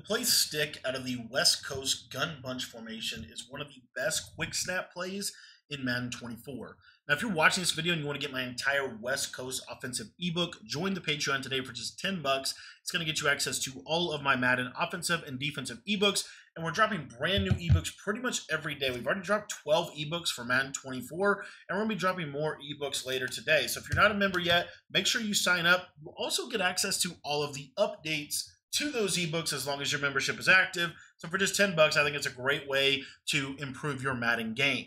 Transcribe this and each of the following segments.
The play stick out of the West Coast gun bunch formation is one of the best quick snap plays in Madden 24. Now, if you're watching this video and you want to get my entire West Coast offensive ebook, join the Patreon today for just 10 bucks. It's going to get you access to all of my Madden offensive and defensive ebooks, and we're dropping brand new ebooks pretty much every day. We've already dropped 12 ebooks for Madden 24, and we're going to be dropping more ebooks later today. So if you're not a member yet, make sure you sign up. You'll also get access to all of the updates to those ebooks as long as your membership is active. So for just 10 bucks, I think it's a great way to improve your Madden game.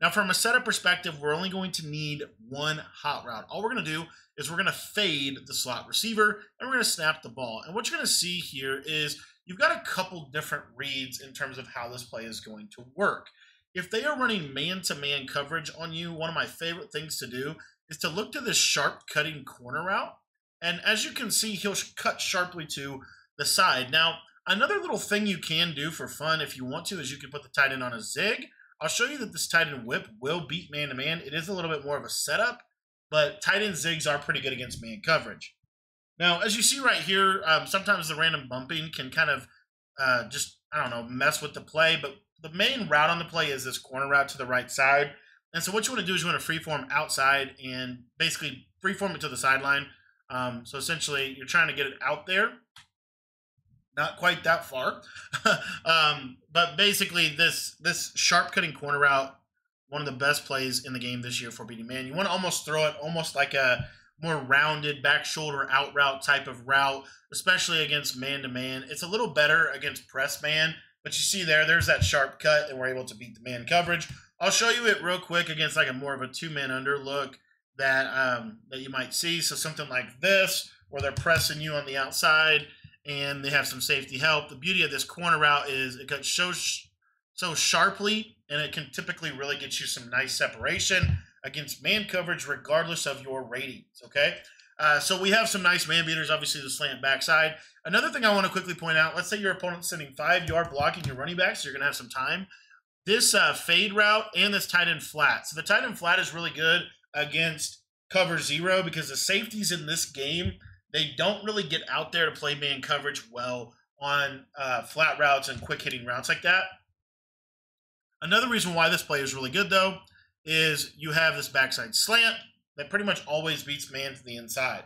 Now, from a setup perspective, we're only going to need one hot route. All we're going to do is we're going to fade the slot receiver, and we're going to snap the ball. And what you're going to see here is you've got a couple different reads in terms of how this play is going to work. If they are running man-to-man -man coverage on you, one of my favorite things to do is to look to this sharp cutting corner route. And as you can see, he'll cut sharply to the side. Now, another little thing you can do for fun if you want to is you can put the tight end on a zig. I'll show you that this tight end whip will beat man-to-man. -man. It is a little bit more of a setup, but tight end zigs are pretty good against man coverage. Now, as you see right here, um, sometimes the random bumping can kind of uh, just, I don't know, mess with the play, but the main route on the play is this corner route to the right side. And so what you want to do is you want to freeform outside and basically freeform it to the sideline. Um, so essentially, you're trying to get it out there not quite that far. um, but basically, this this sharp cutting corner route, one of the best plays in the game this year for beating man. You want to almost throw it almost like a more rounded back shoulder out route type of route, especially against man to man. It's a little better against press man, but you see there, there's that sharp cut, and we're able to beat the man coverage. I'll show you it real quick against like a more of a two man under look that um, that you might see. So something like this, where they're pressing you on the outside and they have some safety help. The beauty of this corner route is it cuts so so sharply, and it can typically really get you some nice separation against man coverage, regardless of your ratings. Okay. Uh, so we have some nice man beaters, obviously the slant backside. Another thing I want to quickly point out, let's say your opponent's sending five yard blocking your running back, so you're going to have some time. This uh, fade route and this tight end flat. So the tight end flat is really good against cover zero because the safeties in this game they don't really get out there to play man coverage well on uh, flat routes and quick hitting routes like that. Another reason why this play is really good, though, is you have this backside slant that pretty much always beats man to the inside.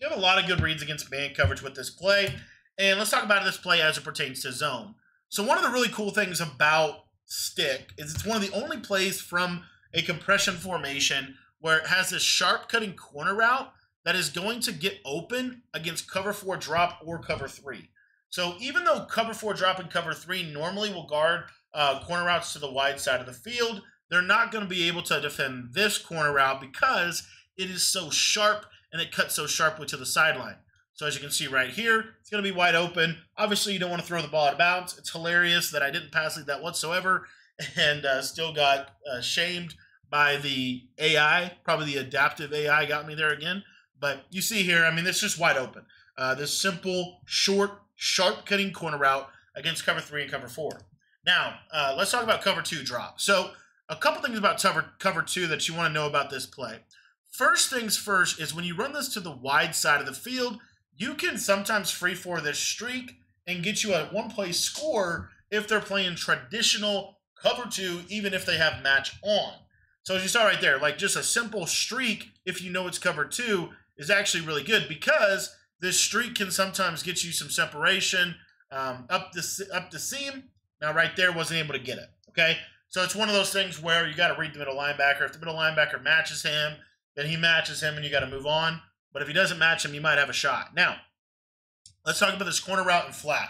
You have a lot of good reads against man coverage with this play. And let's talk about this play as it pertains to zone. So one of the really cool things about stick is it's one of the only plays from a compression formation where it has this sharp cutting corner route that is going to get open against cover four drop or cover three. So even though cover four drop and cover three normally will guard uh, corner routes to the wide side of the field, they're not going to be able to defend this corner route because it is so sharp and it cuts so sharply to the sideline. So as you can see right here, it's going to be wide open. Obviously, you don't want to throw the ball out of bounds. It's hilarious that I didn't pass lead that whatsoever and uh, still got uh, shamed by the AI. Probably the adaptive AI got me there again. But you see here, I mean, is just wide open. Uh, this simple, short, sharp cutting corner route against cover three and cover four. Now, uh, let's talk about cover two drop. So, a couple things about cover, cover two that you want to know about this play. First things first is when you run this to the wide side of the field, you can sometimes free for this streak and get you a one play score if they're playing traditional cover two, even if they have match on. So as you saw right there, like just a simple streak, if you know it's cover two, is actually really good because this streak can sometimes get you some separation um, up the up the seam. Now, right there, wasn't able to get it. Okay, so it's one of those things where you got to read the middle linebacker. If the middle linebacker matches him, then he matches him, and you got to move on. But if he doesn't match him, you might have a shot. Now, let's talk about this corner route and flat.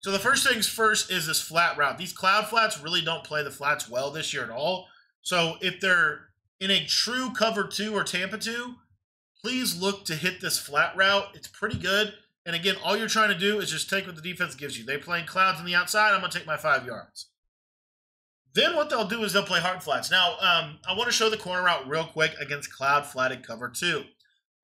So the first things first is this flat route. These cloud flats really don't play the flats well this year at all. So if they're in a true cover two or Tampa two, please look to hit this flat route. It's pretty good. And again, all you're trying to do is just take what the defense gives you. They're playing clouds on the outside. I'm going to take my five yards. Then what they'll do is they'll play hard flats. Now, um, I want to show the corner route real quick against cloud flatted cover two.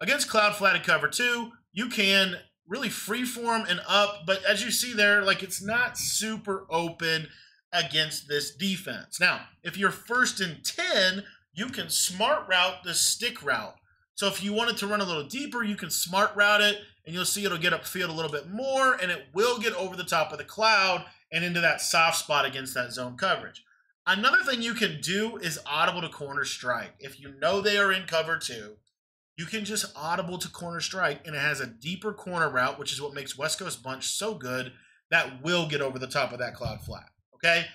Against cloud flatted cover two, you can really freeform and up, but as you see there, like it's not super open against this defense. Now, if you're first and 10, you can smart route the stick route. So if you wanted to run a little deeper, you can smart route it and you'll see it'll get upfield a little bit more, and it will get over the top of the cloud and into that soft spot against that zone coverage. Another thing you can do is audible to corner strike. If you know they are in cover two, you can just audible to corner strike, and it has a deeper corner route, which is what makes West Coast Bunch so good, that will get over the top of that cloud flat. Okay?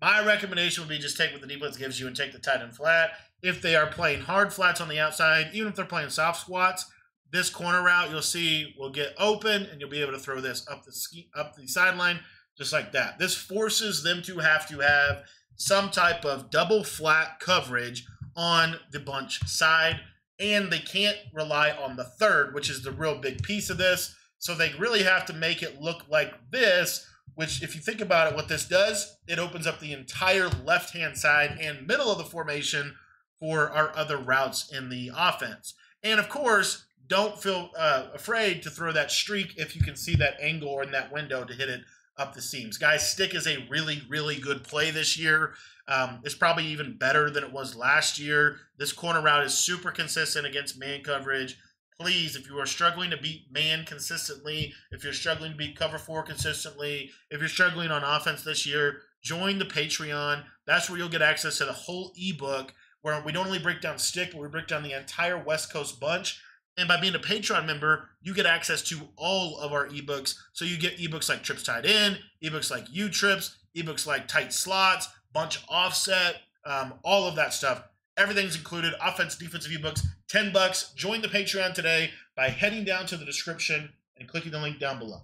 My recommendation would be just take what the blitz gives you and take the tight end flat. If they are playing hard flats on the outside, even if they're playing soft squats, this corner route you'll see will get open and you'll be able to throw this up the ski, up the sideline just like that. This forces them to have to have some type of double flat coverage on the bunch side and they can't rely on the third, which is the real big piece of this. So they really have to make it look like this which if you think about it, what this does, it opens up the entire left-hand side and middle of the formation for our other routes in the offense. And of course, don't feel uh, afraid to throw that streak if you can see that angle or in that window to hit it up the seams. Guys, stick is a really, really good play this year. Um, it's probably even better than it was last year. This corner route is super consistent against man coverage please, if you are struggling to beat man consistently, if you're struggling to beat cover four consistently, if you're struggling on offense this year, join the Patreon. That's where you'll get access to the whole ebook where we don't only break down stick, but we break down the entire West Coast bunch. And by being a Patreon member, you get access to all of our ebooks. So you get ebooks like Trips Tied In, ebooks like U Trips, ebooks like Tight Slots, Bunch Offset, um, all of that stuff. Everything's included. Offense, defensive ebooks, 10 bucks. Join the Patreon today by heading down to the description and clicking the link down below.